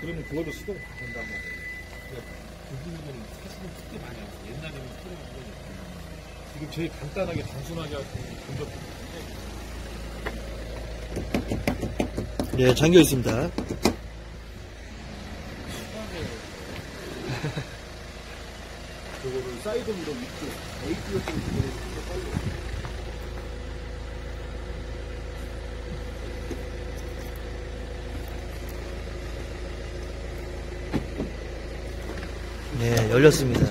그러면 그걸로 수동 다 된다고. 부분은 사실은 크게 많이 안 써. 옛날에는 안 쓰니까. 지금 제일 간단하게 단순하게 할수 있는 분석 네, 잠겨 있습니다. 저거를 사이드 미러 위쪽, 에이트 같은 거 빨리. 예, 열렸습니다.